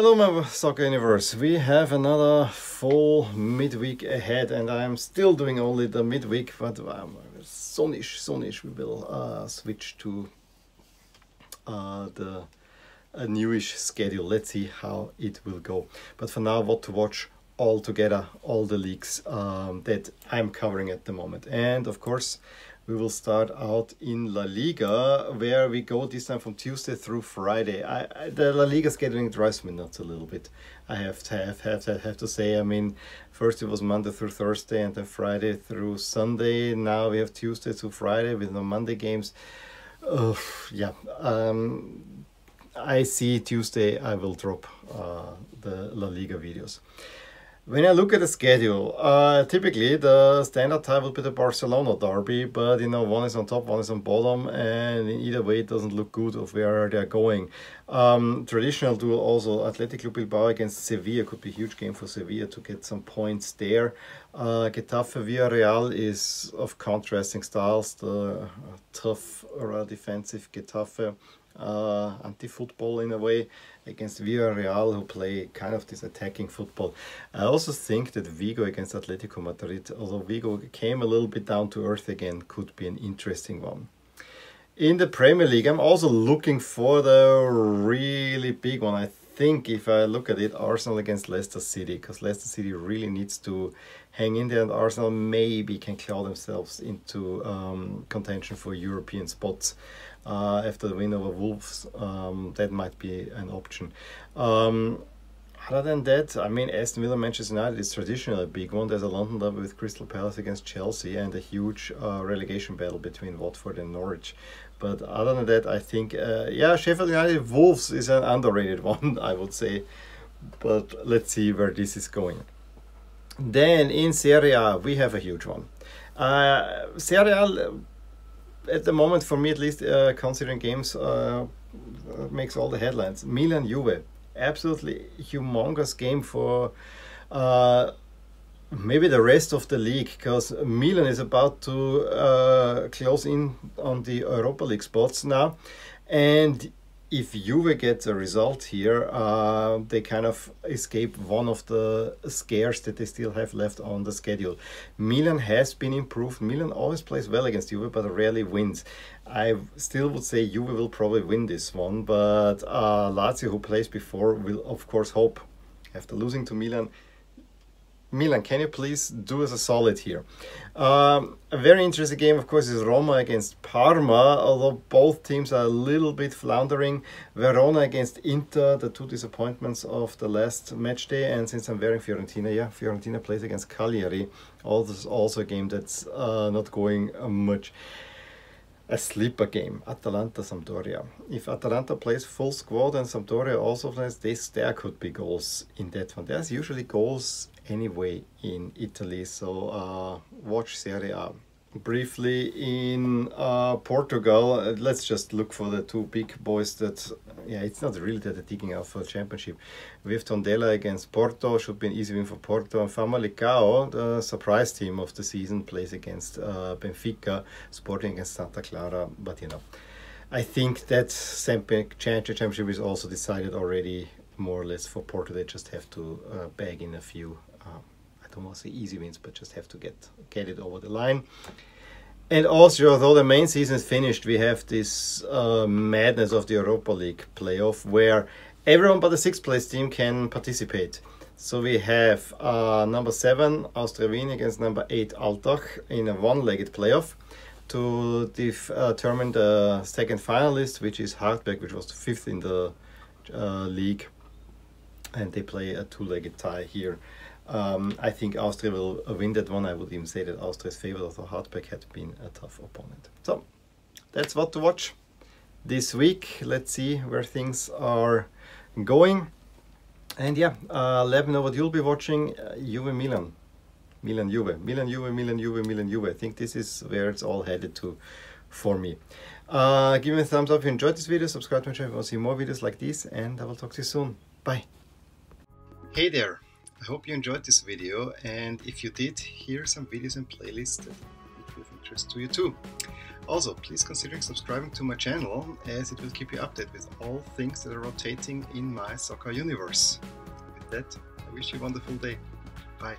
Hello, my soccer universe. We have another full midweek ahead, and I'm still doing only the midweek, but um, soonish, soonish, we will uh, switch to uh, the newish schedule. Let's see how it will go. But for now, what to watch all together, all the leagues um, that I'm covering at the moment, and of course we will start out in La Liga, where we go this time from Tuesday through Friday. I, I, the La Liga scheduling drives me nuts a little bit. I have to have, have, have to say. I mean, first it was Monday through Thursday, and then Friday through Sunday. Now we have Tuesday to Friday with no Monday games. Oh, yeah. Um, I see Tuesday. I will drop uh, the La Liga videos. When I look at the schedule, uh, typically the standard tie would be the Barcelona derby, but you know one is on top, one is on bottom, and either way it doesn't look good of where they're going. Um, traditional duel also, Athletic Club Bilbao against Sevilla could be a huge game for Sevilla to get some points there. Uh, Getafe Villarreal is of contrasting styles, the tough, uh, defensive Getafe uh, anti-football in a way against Villarreal who play kind of this attacking football. I also think that Vigo against Atletico Madrid, although Vigo came a little bit down to earth again, could be an interesting one. In the Premier League, I'm also looking for the really big one. I think if I look at it, Arsenal against Leicester City, because Leicester City really needs to hang in there, and Arsenal maybe can claw themselves into um, contention for European spots uh, after the win over Wolves. Um, that might be an option. Um, other than that, I mean, Aston Villa Manchester United is traditionally a big one. There's a London derby with Crystal Palace against Chelsea and a huge uh, relegation battle between Watford and Norwich. But other than that, I think, uh, yeah, Sheffield United Wolves is an underrated one, I would say. But let's see where this is going. Then in Serie A, we have a huge one. Uh, Serie A at the moment, for me at least, uh, considering games, uh, makes all the headlines. Milan Juve, absolutely humongous game for uh, maybe the rest of the league, because Milan is about to uh, close in on the Europa League spots now, and if Juve gets a result here, uh, they kind of escape one of the scares that they still have left on the schedule. Milan has been improved. Milan always plays well against Juve, but rarely wins. I still would say Juve will probably win this one, but uh, Lazio, who plays before, will of course hope after losing to Milan Milan, can you please do us a solid here? Um, a very interesting game, of course, is Roma against Parma, although both teams are a little bit floundering. Verona against Inter, the two disappointments of the last match day. And since I'm wearing Fiorentina, yeah, Fiorentina plays against Cagliari. Also, also a game that's uh, not going uh, much a sleeper game, Atalanta Sampdoria. If Atalanta plays full squad and Sampdoria also plays, this, there could be goals in that one. There's usually goals anyway in Italy. So uh, watch Serie A. Briefly in uh, Portugal, uh, let's just look for the two big boys that, yeah, it's not really that they're digging out for the championship. We have Tondela against Porto, should be an easy win for Porto. And Famalicão, the surprise team of the season, plays against uh, Benfica, Sporting against Santa Clara. But you know, I think that championship is also decided already more or less for Porto. They just have to uh, bag in a few To say easy wins, but just have to get get it over the line. And also, although the main season is finished, we have this uh, madness of the Europa League playoff where everyone but the sixth place team can participate. So we have uh, number seven Austria Wien against number eight Altach in a one-legged playoff to def- uh, determine the second finalist, which is Hartberg, which was the fifth in the uh, league, and they play a two-legged tie here. Um, I think Austria will win that one. I would even say that Austria is favored, although Hartberg had been a tough opponent. So that's what to watch this week. Let's see where things are going. And yeah, uh, let me know what you'll be watching. Uh, Juve Milan. Milan Juve. Milan Juve, Milan Juve, Milan Juve. I think this is where it's all headed to for me. Uh, give me a thumbs up if you enjoyed this video. Subscribe to my channel if you want to see more videos like this. And I will talk to you soon. Bye. Hey there. I hope you enjoyed this video and if you did, here are some videos and playlists that would be of interest to you too. Also, please consider subscribing to my channel as it will keep you updated with all things that are rotating in my soccer universe. With that, I wish you a wonderful day. Bye.